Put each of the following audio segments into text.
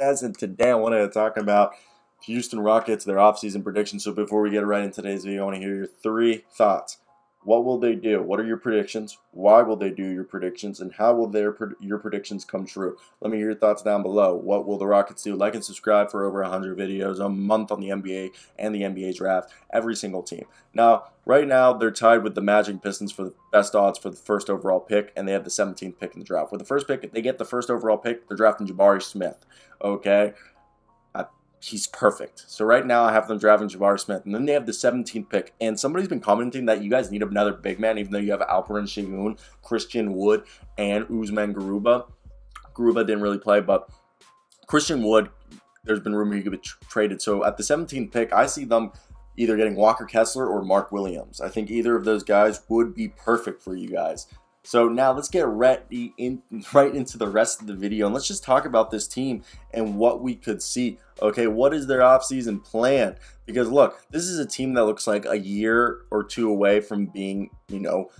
As in today, I wanted to talk about Houston Rockets, their offseason predictions. So before we get right into today's video, I want to hear your three thoughts. What will they do? What are your predictions? Why will they do your predictions? And how will their your predictions come true? Let me hear your thoughts down below. What will the Rockets do? Like and subscribe for over 100 videos a month on the NBA and the NBA draft. Every single team. Now, right now, they're tied with the Magic Pistons for the best odds for the first overall pick, and they have the 17th pick in the draft. With the first pick, they get the first overall pick, they're drafting Jabari Smith. Okay? He's perfect. So right now I have them drafting Jabari Smith, and then they have the 17th pick. And somebody's been commenting that you guys need another big man, even though you have Alperen Sengun, Christian Wood, and Usman Garuba. Garuba didn't really play, but Christian Wood, there's been rumor he could be traded. So at the 17th pick, I see them either getting Walker Kessler or Mark Williams. I think either of those guys would be perfect for you guys. So now let's get ready in, right into the rest of the video and let's just talk about this team and what we could see. Okay, what is their offseason plan? Because look, this is a team that looks like a year or two away from being, you know,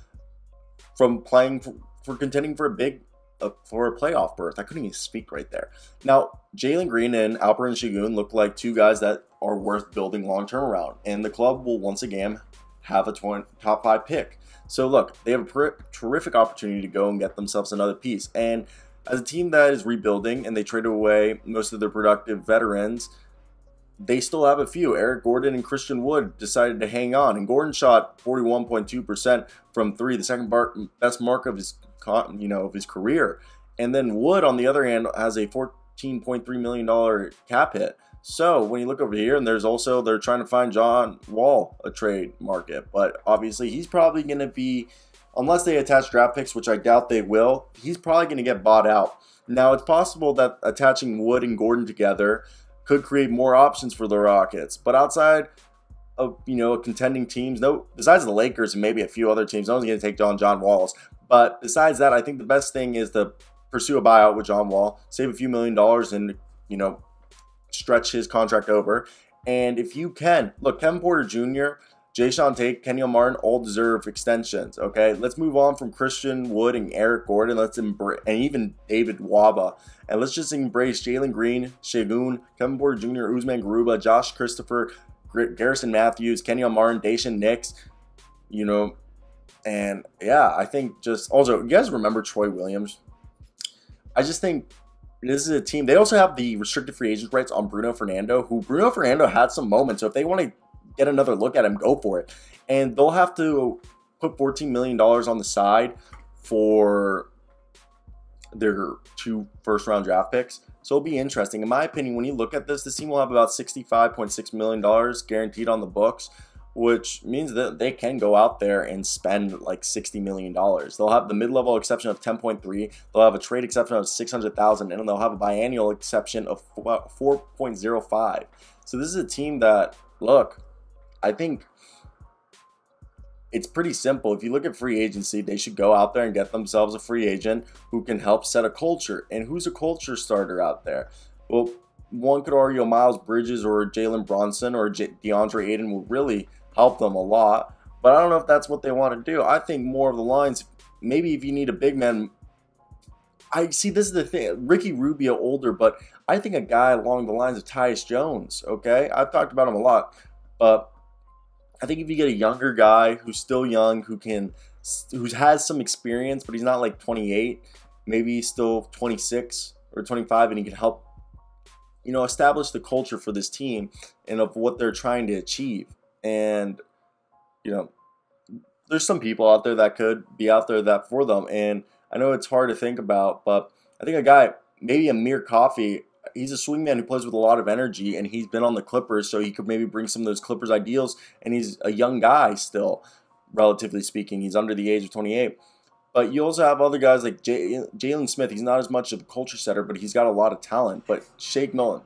from playing for, for contending for a big uh, for a playoff berth. I couldn't even speak right there. Now, Jalen Green and Alperen Sengun look like two guys that are worth building long term around, and the club will once again have a 20, top five pick. So look, they have a terrific opportunity to go and get themselves another piece. And as a team that is rebuilding and they traded away most of their productive veterans, they still have a few. Eric Gordon and Christian Wood decided to hang on, and Gordon shot 41.2% from three, the second best mark of his you know of his career. And then Wood, on the other hand, has a 14.3 million dollar cap hit. So when you look over here, and there's also they're trying to find John Wall a trade market, but obviously he's probably going to be, unless they attach draft picks, which I doubt they will, he's probably going to get bought out. Now it's possible that attaching Wood and Gordon together could create more options for the Rockets, but outside of you know contending teams, no, besides the Lakers and maybe a few other teams, no one's going to take on John Walls. But besides that, I think the best thing is to pursue a buyout with John Wall, save a few million dollars, and you know stretch his contract over. And if you can, look, Kevin Porter Jr., Jae'Sean Tate, Kenyon Martin all deserve extensions. Okay, let's move on from Christian Wood and Eric Gordon. Let's embrace and even David Nwaba, and let's just embrace Jalen Green, Sengun, Kevin Porter Jr., Usman Garuba, Josh Christopher, Garrison Matthews, Kenyon Martin, Daishen Nix. You know, and yeah, I think just also you guys remember Troy Williams. I just think this is a team. They also have the restricted free agent rights on Bruno Fernando, who Bruno Fernando had some moments. So if they want to get another look at him, go for it. And they'll have to put $14 million on the side for their two first round draft picks. So it'll be interesting. In my opinion, when you look at this, this team will have about $65.6 million guaranteed on the books which means that they can go out there and spend like $60 million. They'll have the mid-level exception of 10.3, they'll have a trade exception of 600,000, and they'll have a biannual exception of uh, 4.05. So this is a team that, look, I think it's pretty simple. If you look at free agency, they should go out there and get themselves a free agent who can help set a culture. And who's a culture starter out there? Well, one could argue Miles Bridges or Jalen Brunson or DeAndre Ayton will really – help them a lot. But I don't know if that's what they want to do. I think more of the lines, maybe if you need a big man, I see this is the thing. Ricky Rubio older, but I think a guy along the lines of Tyus Jones, okay? I've talked about him a lot, but I think if you get a younger guy who's still young, who can, who has some experience, but he's not like 28, maybe he's still 26 or 25, and he can help, you know, establish the culture for this team and of what they're trying to achieve. And, you know, there's some people out there that could be out there that for them. And I know it's hard to think about, but I think a guy, maybe Amir Coffey, he's a swingman who plays with a lot of energy and he's been on the Clippers, so he could maybe bring some of those Clippers ideals. And he's a young guy still, relatively speaking. He's under the age of 28. But you also have other guys like Jalen Smith. He's not as much of a culture setter, but he's got a lot of talent. But Shake Milton.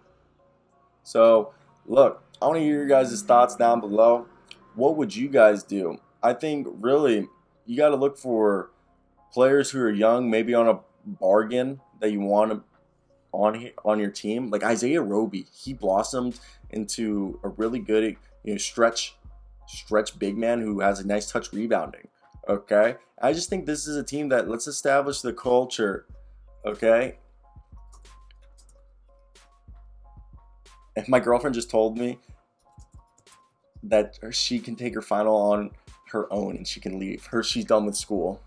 So, look, I want to hear your guys' thoughts down below. What would you guys do? I think really you got to look for players who are young, maybe on a bargain that you want on on your team. Like Isaiah Roby, he blossomed into a really good you know stretch stretch big man who has a nice touch rebounding. Okay, I just think this is a team that let's establish the culture. Okay, if my girlfriend just told me that she can take her final on her own and she can leave. Her she's done with school.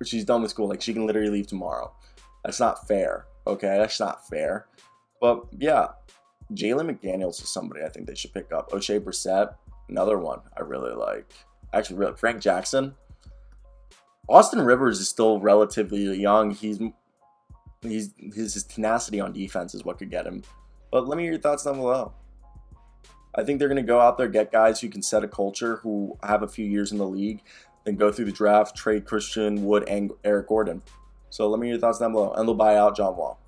Or she's done with school. Like she can literally leave tomorrow. That's not fair. Okay, that's not fair. But yeah, Jalen McDaniels is somebody I think they should pick up. Oshae Brissett, another one I really like. Actually, really, Frank Jackson. Austin Rivers is still relatively young. He's he's his, his tenacity on defense is what could get him. But let me hear your thoughts down below. I think they're going to go out there, get guys who can set a culture, who have a few years in the league, then go through the draft, trade Christian Wood and Eric Gordon. So let me hear your thoughts down below. And they'll buy out John Wall.